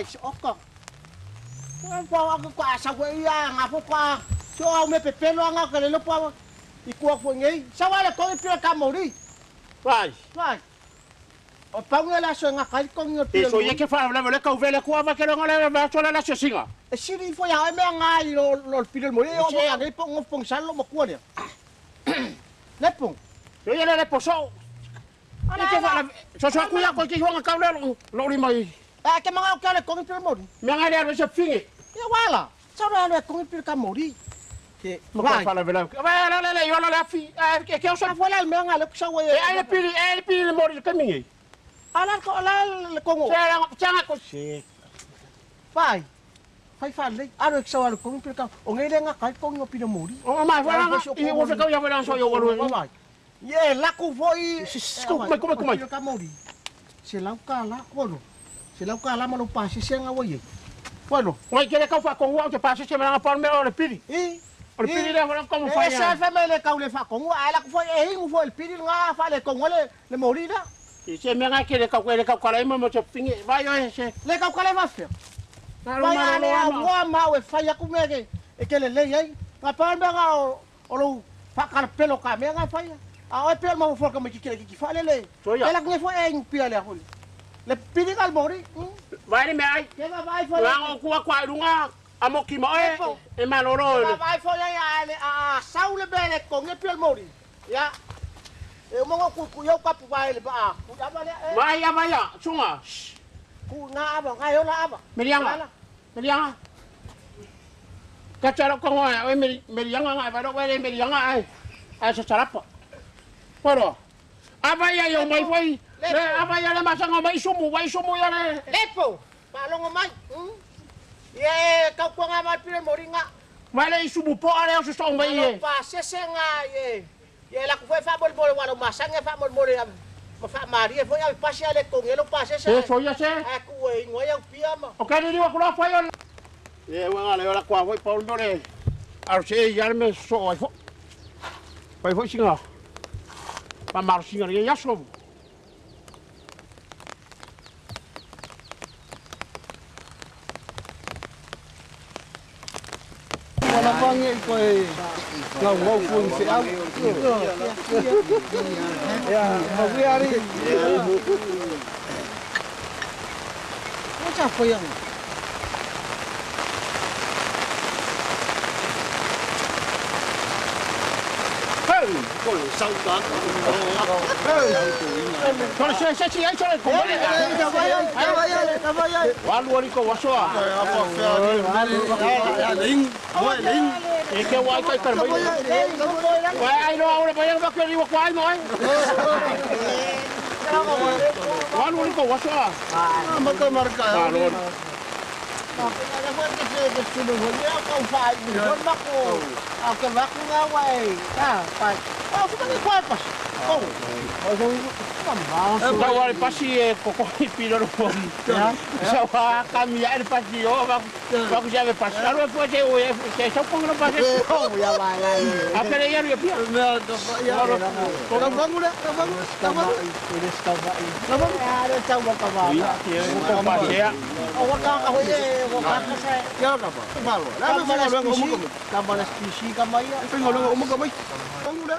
Vai, oka. Wa wa ko asa wa ia nga fo kwa. So au me pe pelo nga ka le lo pa. I ko fo ngai. Sa wa le ko i pira ka mori. Vai. Vai. O paunga la so nga kai ko ngi pira. so ye ke fa la le ka vele ko va ke lo ngale va so la so singa. E siri fo ya me nga i lo lo pira mori. O mo ngai po ngo pong salo mo ko ne. Le pong. Yo ye le poso. Ye ke fa so so ku ya ko ke ho ka lo lo ri mai. Ah, ke manga ka le kongi pira mori. Manga le ro fingi. Ya wala. Sara le kongi pira ka mori. Ke manga fala vela. Ba la la la yo la fi. Ah, ke ke so fala ah, le manga le kusa we. Eh, ele pili, ele eh, pili le mori ka mingi. Ala ko ala le kongo. Sera changa ko. Si. Pai. Pai fale. Aro ke so ala kongi pira ka. O ngai le nga kai kongi pira mori. O ma wala nga. I wo se ka ya wala so yo wala. Ye, laku voi. Sisko, kuma kuma kuma. Se lauka la, wolo. Sila ko alam lo pa si siang away. Bueno, ngai kere ka fa kongu au te pa si semana pa me o le piri. Eh. O le piri le mona como fa. Esa fa me le ka le fa kongu ala ko foi eh ngu foi le piri nga fa le kongu le le morida. Si se me ngai kere ka ko le ka kala mo mo te pinge. Vai o ese. Le ka kala va fe. Vai ale a wa ma we fa ya ku me ke. E ke le le ai. Nga pa me ga o o lo fa kar pelo ka me nga fa ya. A o pelo mo fo ka me ki kere ki fa le le. Ela ko foi eh ngu pia le a holi. Le piri ka mori. Va ni me ai. Ke va vai foi. Wa ko kwa kwa runga. Amo ki ma e. E ma lo Vai ro. vai foi ai ai a saule bele con e pio mori. Ya. E mo ku ku yo ka pu vai le ba. Ku ya ba le. Ma ya ma ya. Sunga. Ku na ba ngai yo la ba. Me lianga. Me lianga. Ka chara ko ngoi. O me me lianga ngai va ro we me lianga ai. Ai se charapa. Pero. Aba ya yo mai foi. Lepo. Eh, apa ya le masang omai sumu, wai sumu ya le. Lepo. Malong omai. Hmm. Ye kau kuanga mal pile moringa. Male sumu po ale song bai ye. Pa la fa bol bol walo masang fa bol bol ya. Ma fa mari fo con O so fo. Fo singa. Pa mar singa. 对那我问其他的这不用了哼不用上班完了我的跟我说啊零我的零 se se si ai so ko. Wa lu ri ko wa so. E ke wa kai kar mai. Wa ai no ora pa yang ba ke ri wa kwai no ai. Wa lu ri ko wa so. Makai marka. Ba lo. Kaya naman kasi gusto mo niya kung paano mo bako. Ako bako nga way. Ah, あそこに怖いパシあ Bawa air pasi e koko i piro no pon. Sa wa kami air pasi o ba ba ku sabe pasar o pues e oye se so pon no pase. Oh ya va la. A pero ya no pia. No no ya. Con un bangu la bangu la bangu. Eres cava. La bangu. Ya no está un cava. Ya un pasea. O wa ka ka oye o ka ka sa. Ya no pa. Malo. La no se lo como. Tambales pisi kamaya. Tengo luego como kamai. Bangu la.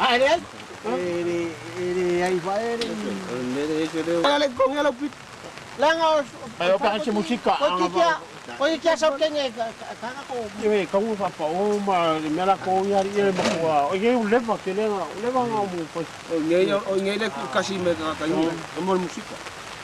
Ariel. Ere, ere, Ik heb ere. Dale, cógelo, pit. Langaos. Ayo pa kasi musika. Oye, Ik heb kya sa kanya, kaka ko. Ibe, kamu sa pa, oma, Ik heb yar, ire makuha. Oye, uleba, kailangan, uleba nga mo. Oye, Ik heb me kakayo, amor musika.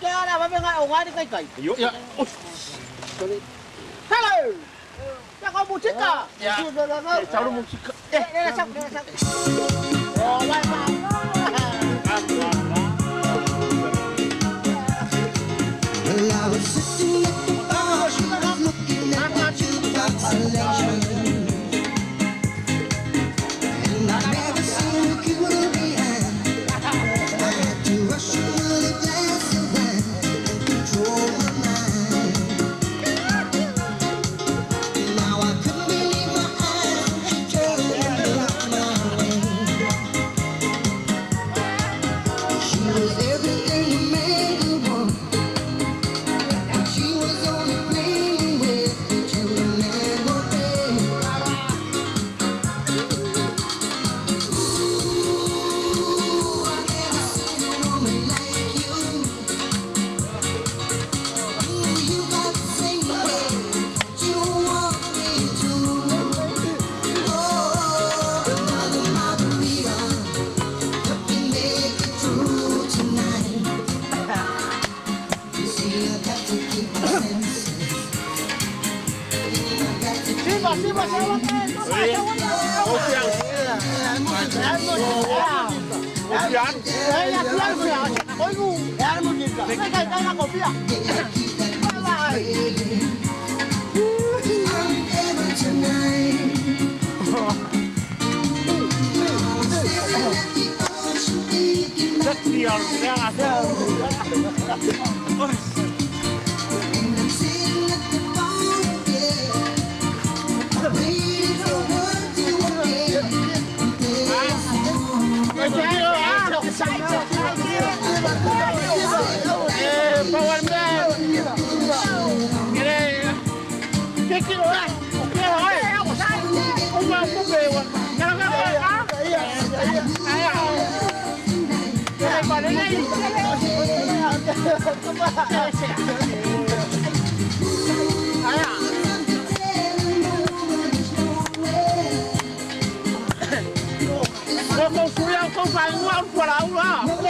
kia là bên ngay ông ngay đi cây cây dạ hello chắc không muốn chích cả dạ cháu đâu muốn chích cả đây là xong đây là xong algo. Es algo 我来，别来，别来，我杀你！不管不给我，你看看啊！哎呀，哎呀，哎呀！哎，把人家一起，哎呀，哎呀，哎呀，哎呀，哎呀，哎呀！我我输呀，我反我来。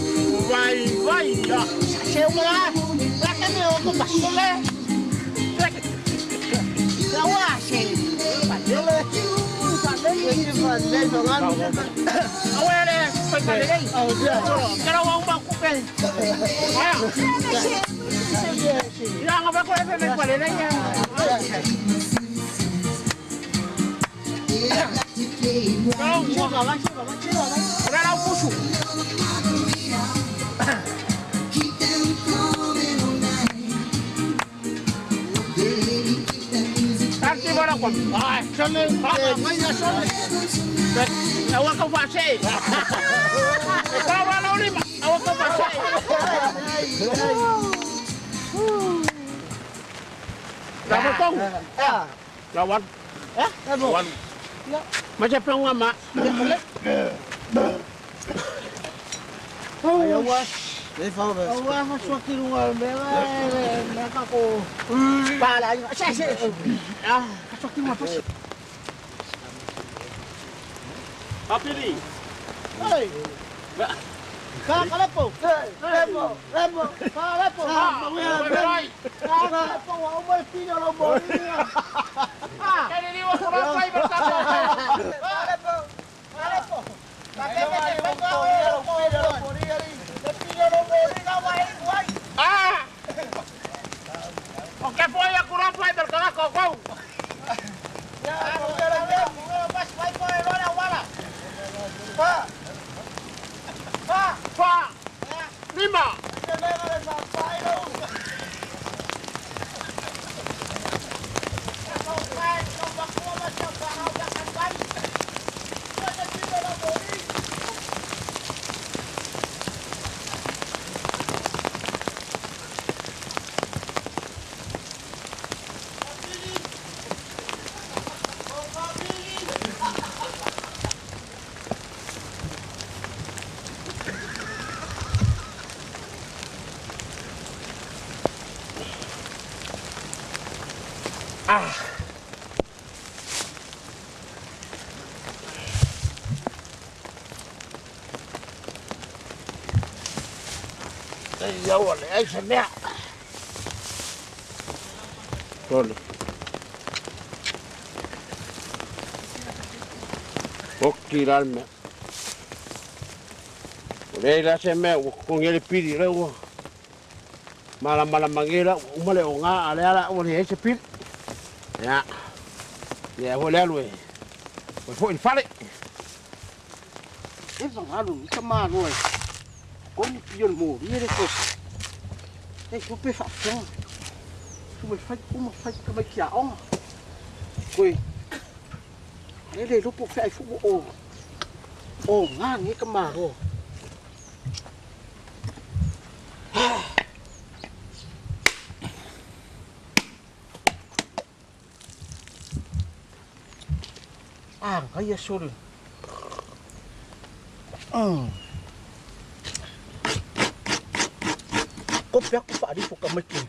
vai, vai, ó. Chegou lá, é lá que é meu outro baixou, né? Não achei. Valeu, né? Não sabia que fazer, não lá. Não era, foi fazer aí? Quero um banco com ele. Olha. Já não vai correr pra mim, falei, né? Não, chega lá, chega lá, chega lá. Olha lá o puxo. con à sơn lên ngay ra sơn lên đâu có phá xe qua qua lâu đi mà đâu có phá xe là một công là one one mà chép trong mà Ayawas. Vâng, ông mà suốt khi đúng rồi bé bé các cô ba là anh sẽ sẽ à suốt khi mà phát Papiri. Ei. Caraca, lepo. Lepo, lepo. Caraca, lepo. Caraca, lepo. O meu filho não morre. Quer ele ir mostrar pra pai, mas tá bom. Đây dâu rồi la se me con ele pidi luego. Mala mala manguera, umale o nga ale ala o le ese pidi. Ya. Ya ho le lui. Foi foi fale. Esa ngalo ni kama no. Ko ni pio mo, ni re ko. E ko pe fa fa. Tu me fai uma fai ka mai kia on. Koi. Le le lupo fa fu o. O nga ni kama ro. Ah, gì sôi, Ừ. Có phải đi phục cầm mấy kì.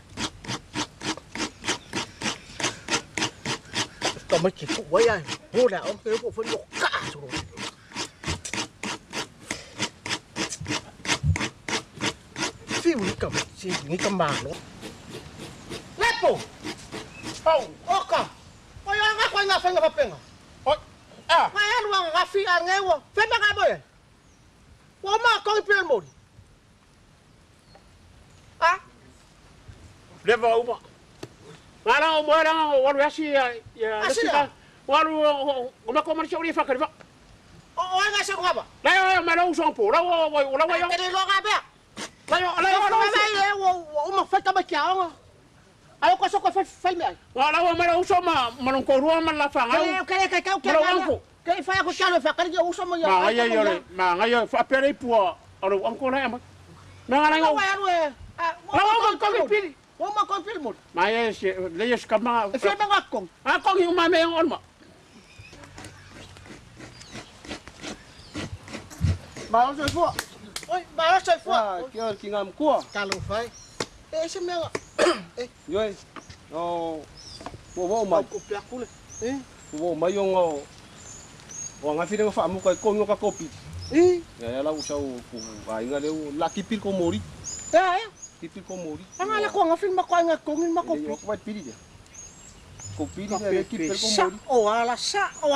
Cầm mấy kì phụ với ai. Ngô đạo ông kêu phụ phân độ cả rồi. Phi một cầm gì nghĩ cầm màng nữa. Lepo. Oh, oka. Oi, nga kwa nga fanga papenga. Ah. Nga yan wa nga fi ang ngewo. Fema nga boy. Wa ma ko ipel mo. leva uma mara o moera o walu asi ya ya asika walu o ma koma ni uri fakari va o o nga se kwaba la yo ma lo uso po la o o la yo te lo ga ba la yo la yo la yo o ma fata ba kia o ayo ko so ko fai me wa la o ma lo uso ma ma lo ko ruwa ma la fa nga ke ke ke ke ke ke fa ko shalo fakari yo uso mo yo ma ya yo ma nga yo fa pere pu o lo ko la ma ma nga nga o la o ma ko ke pili Wo ma ko pil mo. Ma ye se le yes ka ma. E fa nga ko. Ah ko ki ma me on ma. Ba o so fo. Oi, ba o so fo. Ah, que hora que ngam cua. Ka lo fai. E se me nga. Yoi. Oh. Wo wo Ma ma, ko pya ku le. wo ma yung oh. Wa nga fide fa mu ka ko no ka kopi. Eh, Ya ya la usa o ku ai nga le la kipil ko mori. eh. tipi ko mori anga la ko nga film ma ko o ala o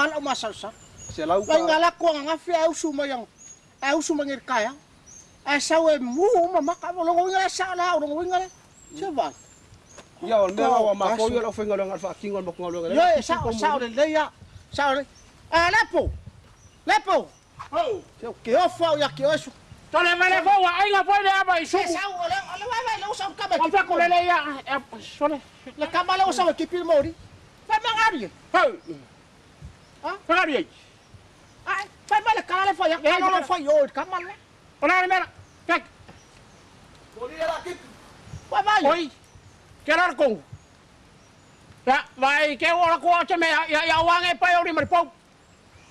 kaya a mu ma ma ka lo Já. La o ngin o o a lepo! Lepo! Oh, que eu falo e aqui eu acho cho nên mai này vô à anh là vô đây vậy xuống sao là là vai vai lâu xong cắm cabelo ta cũng lên đây à em xuống đây là cắm lâu xong kịp pin mồi đi phải mang ăn gì phải à phải ăn gì à phải phải là cá là phải cái nó là phải rồi cắm ăn đấy con này mẹ cái bố đi là kịp vai vai ôi cái đó cùng dạ vậy kêu là cô cho mẹ ya ya wang ấy phải đi mà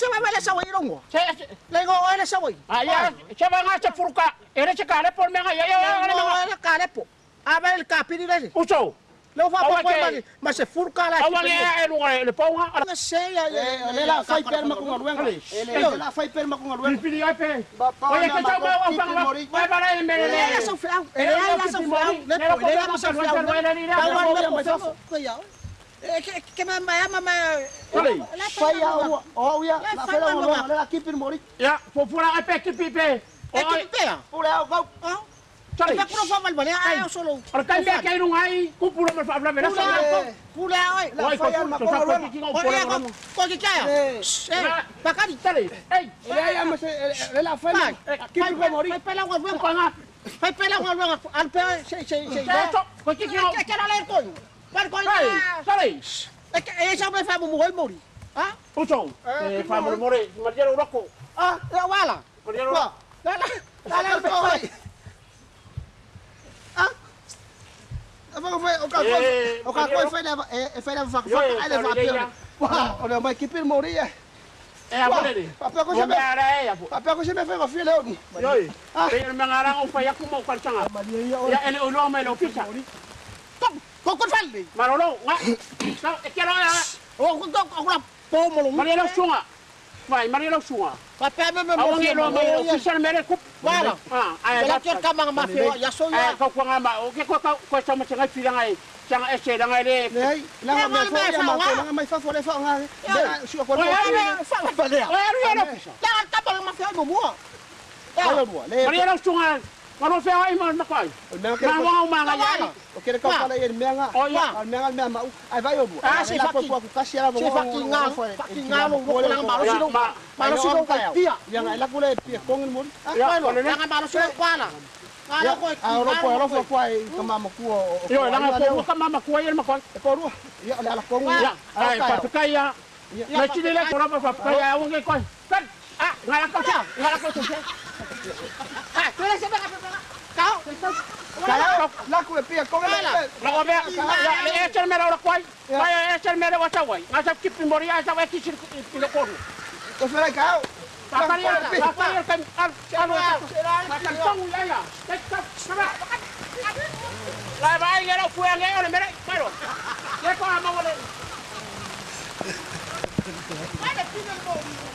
شباب ولا سوي لونغو لونغو ولا سوي يا شباب انا تفرقا انا تكالب ولا يا يا انا انا كالب ابا الكابيري لازم وشو لو فا بو ما se furca la el se la la me la la kema mayama ma oli faya o o ya na fela o ma la kipin mori ya fo fura ape kipi pe o kipi ya fura o go Sorry. Ito puro formal ba? Ayaw solo. Or kaya kaya kayo nung ay kupulo mo sa abla mera. Pula oy. Pula oy. La faya na pula oy. Pula ko. Ko ki kaya. Eh. Baka di tali. Eh. Ay ay mas la faya. Kipi ko mori. Pela ko ko nga. Pela ko ko nga. Alpe se se se. Ko ki kaya. Kaya la ko. Esa fa mori mori. Ah? Puto. Eh, fa vai morrer. Mariano Rocco. Ah, la wala. Mariano Rocco. La la. La la poi. Ah? Apa kau fai? Okey kau. O kau fai dah eh fai dah fak fak ada fak pil. Wah, oleh mai kipil mori ya. Eh, apa ni? Apa aku sampai ada eh apa? Apa aku sampai fai kau fil lewat ni. Yoi. Ah, dia mengarang upai aku mau kencang. Ele ulo mai. Ko ko fal ni. Marolo, nga. Sa e kero ya. O ko ko ko la po mo lo. Marielo sunga. Vai, Marielo sunga. Pa pe me me mo. Awang ilo mo ilo official mere kup. Wala. Ah, ay Wala ke ka mga mafia ya so ya. kau kau ngama. Oke, kau kau kau sama cengai pila ngai. Cengai ese dah ngai le. Le la Ya, ma ma- fo ma- ya ma fa- ko la mai fa fo le fa nga. Ya. Su ko ko. ya, ya. Fa fa le. Ya, ya, ya. Jangan ka mga mafia mo mo. Ko lo le. Marielo sunga. Karo se ai ma na kai. mau, wa ma ya. O kere ka pala yer me nga. O ya. Me nga me ma. Ai vai obu. Ah, se fakki. Se fakki nga. Fakki nga lo wo na ma lo si lo. Ma lo si lo ka pia. Ya nga la kula pia kong mun. Ah, sih dong kau lah. lo si lo kwa na. Nga ko. Ah, kau ko ro ko ku. Yo, nga ko ka ma ku yer ma ko. Ko ru. Ya la la kong. Ya. Ai pa kai ya. Na chi le ko ra ma pa kau ya. Kan. Ah, nga la ko cha. Nga la ko Laku e pia, kome la. Me, la la wai. Al al ya ya. La. Ya